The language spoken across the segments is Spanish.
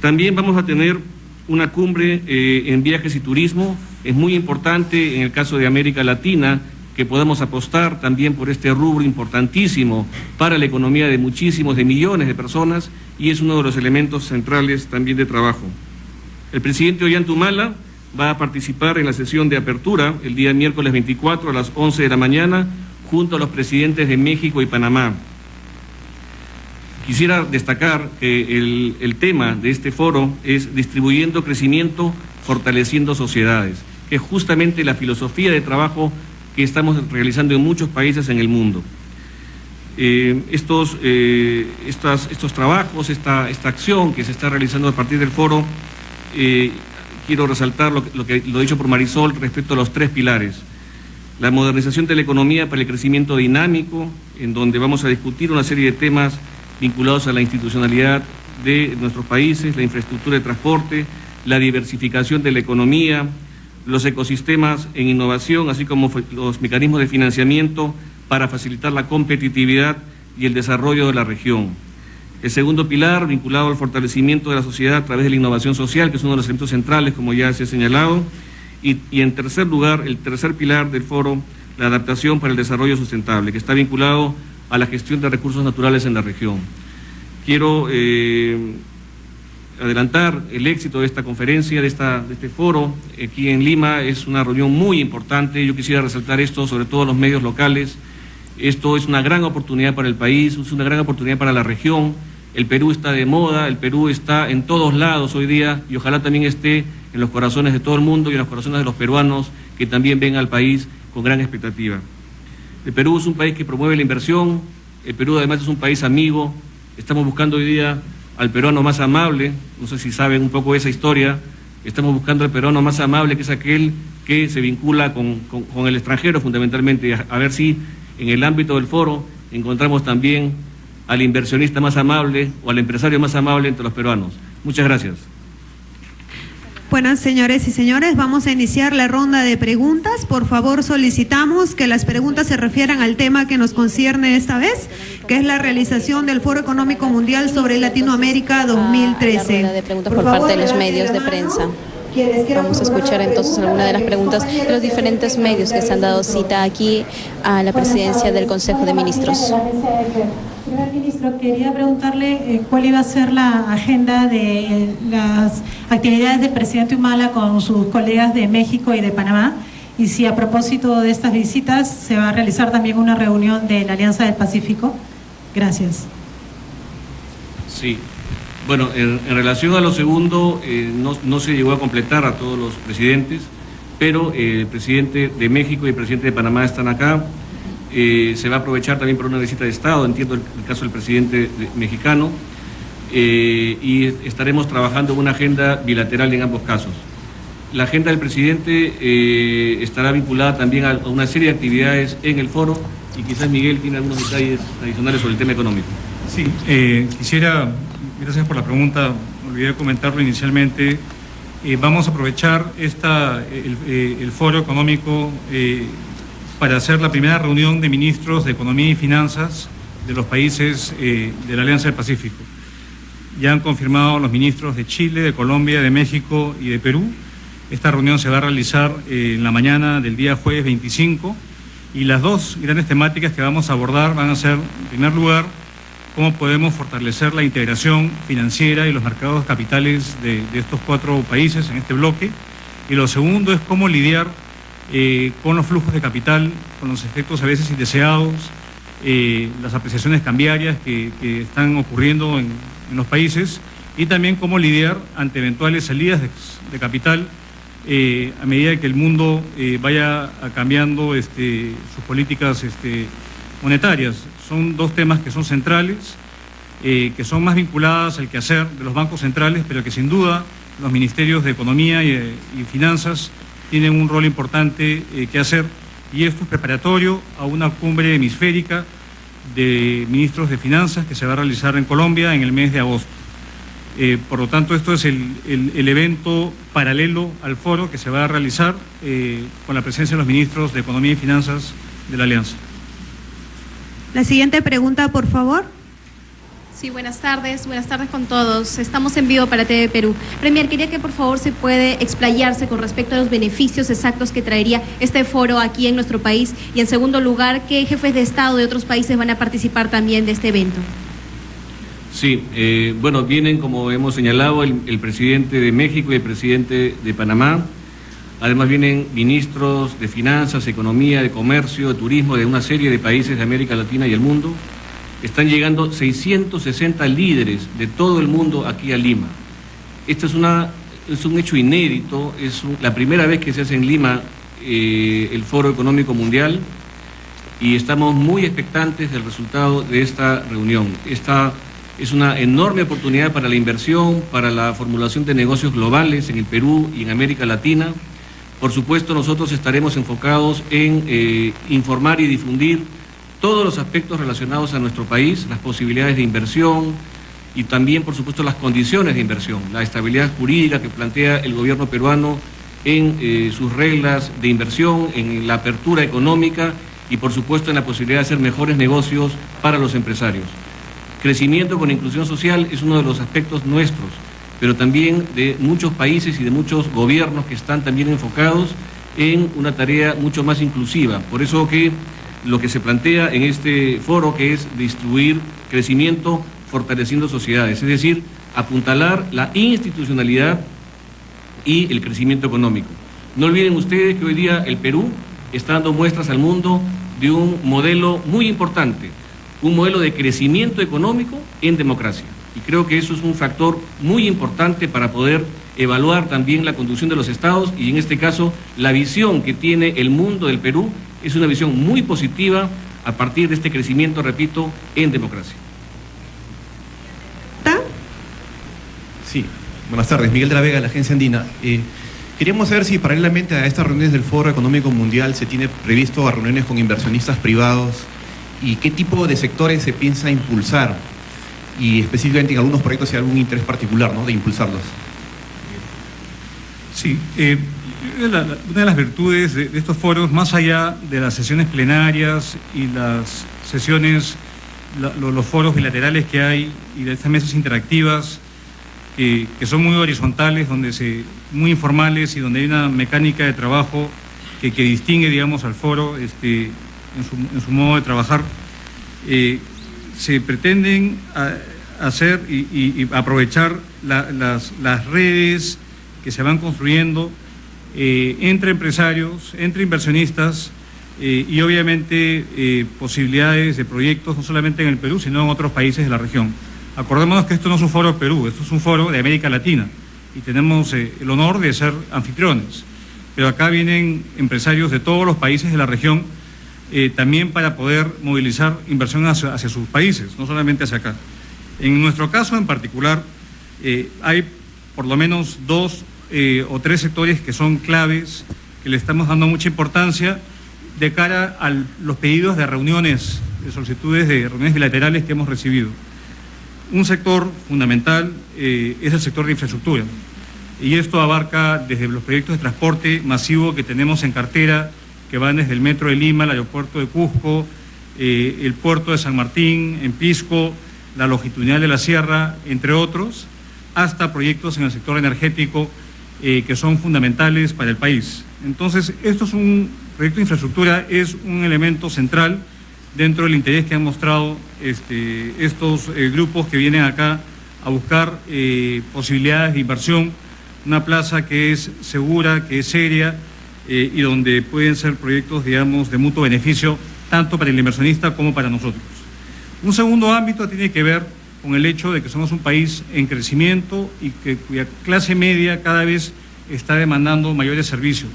También vamos a tener una cumbre eh, en viajes y turismo. Es muy importante en el caso de América Latina que podamos apostar también por este rubro importantísimo para la economía de muchísimos, de millones de personas y es uno de los elementos centrales también de trabajo. El presidente Ollantumala va a participar en la sesión de apertura el día miércoles 24 a las 11 de la mañana junto a los presidentes de México y Panamá. Quisiera destacar que el, tema de este foro es distribuyendo crecimiento, fortaleciendo sociedades, que es justamente la filosofía de trabajo que estamos realizando en muchos países en el mundo. Eh, estos, eh, estas, estos trabajos, esta, esta acción que se está realizando a partir del foro, eh, quiero resaltar lo, lo, que, lo dicho por Marisol respecto a los tres pilares. La modernización de la economía para el crecimiento dinámico, en donde vamos a discutir una serie de temas vinculados a la institucionalidad de nuestros países, la infraestructura de transporte, la diversificación de la economía, los ecosistemas en innovación, así como los mecanismos de financiamiento para facilitar la competitividad y el desarrollo de la región. El segundo pilar, vinculado al fortalecimiento de la sociedad a través de la innovación social, que es uno de los elementos centrales, como ya se ha señalado. Y, y en tercer lugar, el tercer pilar del foro, la adaptación para el desarrollo sustentable, que está vinculado a la gestión de recursos naturales en la región. Quiero eh, adelantar el éxito de esta conferencia, de, esta, de este foro aquí en Lima. Es una reunión muy importante. Yo quisiera resaltar esto, sobre todo los medios locales. Esto es una gran oportunidad para el país, es una gran oportunidad para la región. El Perú está de moda, el Perú está en todos lados hoy día y ojalá también esté en los corazones de todo el mundo y en los corazones de los peruanos que también ven al país con gran expectativa. El Perú es un país que promueve la inversión, el Perú además es un país amigo, estamos buscando hoy día al peruano más amable, no sé si saben un poco esa historia, estamos buscando al peruano más amable, que es aquel que se vincula con, con, con el extranjero fundamentalmente, a, a ver si en el ámbito del foro encontramos también al inversionista más amable o al empresario más amable entre los peruanos. Muchas gracias. Bueno, señores y señores, vamos a iniciar la ronda de preguntas. Por favor, solicitamos que las preguntas se refieran al tema que nos concierne esta vez, que es la realización del Foro Económico Mundial sobre Latinoamérica 2013. La de preguntas por, por favor, parte de los medios de prensa. Vamos a escuchar entonces alguna de las preguntas de los diferentes medios que se han dado cita aquí a la presidencia del Consejo de Ministros. Señor ministro, quería preguntarle eh, cuál iba a ser la agenda de eh, las actividades del presidente Humala con sus colegas de México y de Panamá y si a propósito de estas visitas se va a realizar también una reunión de la Alianza del Pacífico. Gracias. Sí, bueno, en, relación a lo segundo, eh, no, se llegó a completar a todos los presidentes, pero el presidente de México y el presidente de Panamá están acá. Eh, se va a aprovechar también por una visita de Estado, entiendo el, caso del presidente de, mexicano, y estaremos trabajando una agenda bilateral en ambos casos. La agenda del presidente estará vinculada también a, una serie de actividades en el foro y quizás Miguel tiene algunos detalles adicionales sobre el tema económico. Sí, quisiera Gracias por la pregunta. Olvidé comentarlo inicialmente. Eh, vamos a aprovechar esta, el, eh, foro económico eh, para hacer la primera reunión de ministros de Economía y Finanzas de los países de la Alianza del Pacífico. Ya han confirmado los ministros de Chile, de Colombia, de México y de Perú. Esta reunión se va a realizar en la mañana del día jueves 25 y las dos grandes temáticas que vamos a abordar van a ser, en primer lugar, cómo podemos fortalecer la integración financiera y los mercados capitales de, de, estos cuatro países en este bloque. Y lo segundo es cómo lidiar eh, con los flujos de capital, con los efectos a veces indeseados, eh, las apreciaciones cambiarias que, están ocurriendo en, los países y también cómo lidiar ante eventuales salidas de, capital eh, a medida que el mundo vaya cambiando este, sus políticas este, monetarias. Son dos temas que son centrales, que son más vinculadas al quehacer de los bancos centrales, pero que sin duda los ministerios de Economía y Finanzas tienen un rol importante eh, que hacer y esto es preparatorio a una cumbre hemisférica de ministros de Finanzas que se va a realizar en Colombia en el mes de agosto. Eh, por lo tanto, esto es el, el, evento paralelo al foro que se va a realizar eh, con la presencia de los ministros de Economía y Finanzas de la Alianza. La siguiente pregunta, por favor. Sí, buenas tardes, buenas tardes con todos. Estamos en vivo para TV Perú. Premier, quería que por favor se puede explayarse con respecto a los beneficios exactos que traería este foro aquí en nuestro país y en segundo lugar, qué jefes de Estado de otros países van a participar también de este evento. Sí, eh, bueno, vienen, como hemos señalado, el, el presidente de México y el presidente de Panamá. Además vienen ministros de finanzas, economía, de comercio, de turismo de una serie de países de América Latina y el mundo. Están llegando 660 líderes de todo el mundo aquí a Lima. Este es, una, es un hecho inédito, es la primera vez que se hace en Lima eh, el Foro Económico Mundial y estamos muy expectantes del resultado de esta reunión. Esta es una enorme oportunidad para la inversión, para la formulación de negocios globales en el Perú y en América Latina. Por supuesto, nosotros estaremos enfocados en eh, informar y difundir todos los aspectos relacionados a nuestro país, las posibilidades de inversión y también, por supuesto, las condiciones de inversión, la estabilidad jurídica que plantea el gobierno peruano en eh, sus reglas de inversión, en la apertura económica y, por supuesto, en la posibilidad de hacer mejores negocios para los empresarios. Crecimiento con inclusión social es uno de los aspectos nuestros, pero también de muchos países y de muchos gobiernos que están también enfocados en una tarea mucho más inclusiva. Por eso que lo que se plantea en este foro, que es distribuir crecimiento fortaleciendo sociedades, es decir, apuntalar la institucionalidad y el crecimiento económico. No olviden ustedes que hoy día el Perú está dando muestras al mundo de un modelo muy importante, un modelo de crecimiento económico en democracia. Y creo que eso es un factor muy importante para poder evaluar también la conducción de los estados y en este caso la visión que tiene el mundo del Perú es una visión muy positiva a partir de este crecimiento, repito, en democracia. Sí, buenas tardes. Miguel de la Vega, de la Agencia Andina. Eh, queríamos saber si paralelamente a estas reuniones del Foro Económico Mundial se tiene previsto a reuniones con inversionistas privados y qué tipo de sectores se piensa impulsar y específicamente en algunos proyectos si hay algún interés particular ¿no? de impulsarlos. Sí, eh, una de las virtudes de, estos foros, más allá de las sesiones plenarias y las sesiones, los foros bilaterales que hay y de estas mesas interactivas, que son muy horizontales, donde se, muy informales y donde hay una mecánica de trabajo que, distingue, digamos, al foro este, en, su, modo de trabajar, eh, se pretenden hacer y, aprovechar las, las redes que se van construyendo eh, entre empresarios, entre inversionistas eh, y obviamente eh, posibilidades de proyectos no solamente en el Perú, sino en otros países de la región. Acordémonos que esto no es un foro Perú, esto es un foro de América Latina y tenemos el honor de ser anfitriones. Pero acá vienen empresarios de todos los países de la región también para poder movilizar inversión hacia, sus países, no solamente hacia acá. En nuestro caso en particular, hay por lo menos dos eh, o tres sectores que son claves, que le estamos dando mucha importancia de cara a los pedidos de reuniones, de solicitudes de reuniones bilaterales que hemos recibido. Un sector fundamental eh, es el sector de infraestructura. Y esto abarca desde los proyectos de transporte masivo que tenemos en cartera, que van desde el metro de Lima, el aeropuerto de Cusco, eh, el puerto de San Martín, en Pisco, la longitudinal de la sierra, entre otros, hasta proyectos en el sector energético eh, que son fundamentales para el país. Entonces, esto es un proyecto de infraestructura, es un elemento central dentro del interés que han mostrado este, estos eh, grupos que vienen acá a buscar eh, posibilidades de inversión, una plaza que es segura, que es seria y donde pueden ser proyectos, digamos, de mutuo beneficio, tanto para el inversionista como para nosotros. Un segundo ámbito tiene que ver con el hecho de que somos un país en crecimiento y que cuya clase media cada vez está demandando mayores servicios.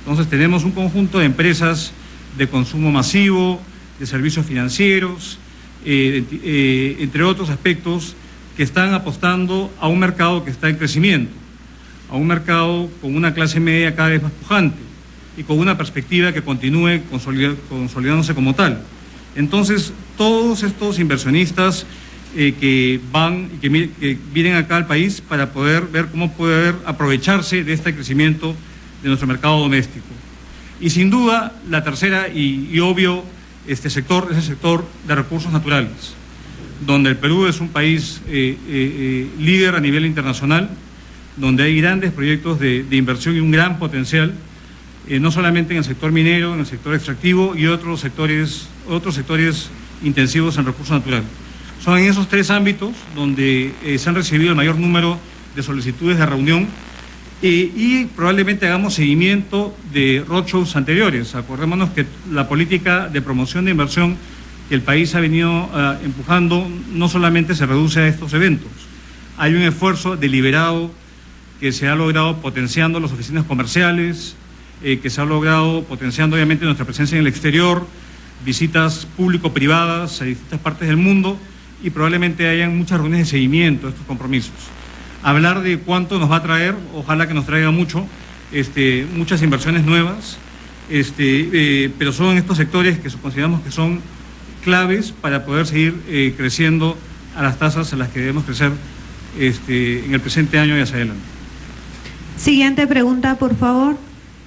Entonces tenemos un conjunto de empresas de consumo masivo, de servicios financieros, eh, eh, entre otros aspectos, que están apostando a un mercado que está en crecimiento, a un mercado con una clase media cada vez más pujante y con una perspectiva que continúe consolidándose como tal. Entonces, todos estos inversionistas eh, que van y que, vienen acá al país para poder ver cómo poder aprovecharse de este crecimiento de nuestro mercado doméstico. Y sin duda, la tercera y, obvio este sector es el sector de recursos naturales. donde el Perú es un país eh, eh, líder a nivel internacional, donde hay grandes proyectos de, inversión y un gran potencial, no solamente en el sector minero, en el sector extractivo y otros sectores, otros sectores intensivos en recursos naturales. Son en esos tres ámbitos donde se han recibido el mayor número de solicitudes de reunión y probablemente hagamos seguimiento de roadshows anteriores. Acordémonos que la política de promoción de inversión que el país ha venido eh, empujando no solamente se reduce a estos eventos. Hay un esfuerzo deliberado que se ha logrado potenciando las oficinas comerciales, eh, que se ha logrado potenciando obviamente nuestra presencia en el exterior, visitas público-privadas a distintas partes del mundo y probablemente hayan muchas reuniones de seguimiento de estos compromisos. Hablar de cuánto nos va a traer, ojalá que nos traiga mucho, este, muchas inversiones nuevas, este, eh, pero son estos sectores que consideramos que son claves para poder seguir eh, creciendo a las tasas a las que debemos crecer este, en el presente año y hacia adelante. Siguiente pregunta, por favor.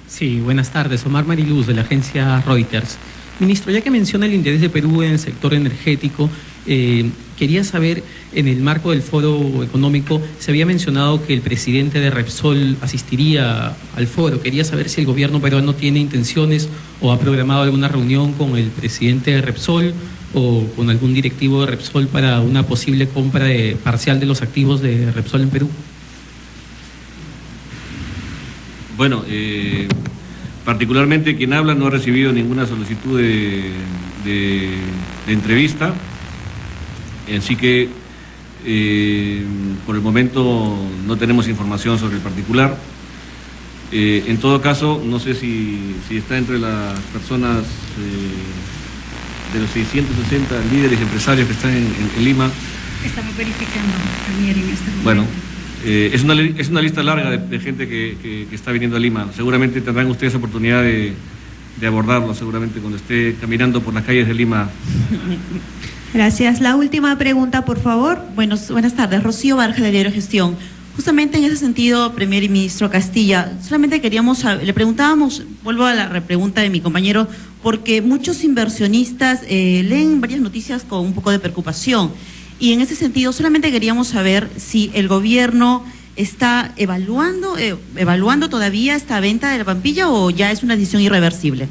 Sí, buenas tardes. Omar Mariluz, de la agencia Reuters. Ministro, ya que menciona el interés de Perú en el sector energético, eh, quería saber, en el marco del foro económico, se había mencionado que el presidente de Repsol asistiría al foro. Quería saber si el gobierno peruano tiene intenciones o ha programado alguna reunión con el presidente de Repsol o con algún directivo de Repsol para una posible compra parcial de los activos de Repsol en Perú. Bueno, eh, particularmente quien habla no ha recibido ninguna solicitud de entrevista. Así que eh, por el momento no tenemos información sobre el particular. Eh, en todo caso, no sé si, está entre las personas eh, de los 660 líderes empresarios que están en, Lima. Estamos verificando también en este momento. Bueno, es, una, es una lista larga de, gente que, está viniendo a Lima. Seguramente tendrán ustedes oportunidad de, de abordarlo, seguramente cuando esté caminando por las calles de Lima. Gracias. La última pregunta, por favor. Buenos, buenas tardes. Rocío Barja, de Diario Gestión. Justamente en ese sentido, Premier y Ministro Castilla, solamente queríamos, le preguntábamos, vuelvo a la repregunta de mi compañero, porque muchos inversionistas eh, leen varias noticias con un poco de preocupación. Y en ese sentido, solamente queríamos saber si el gobierno está evaluando, eh, evaluando todavía esta venta de la Pampilla o ya es una decisión irreversible.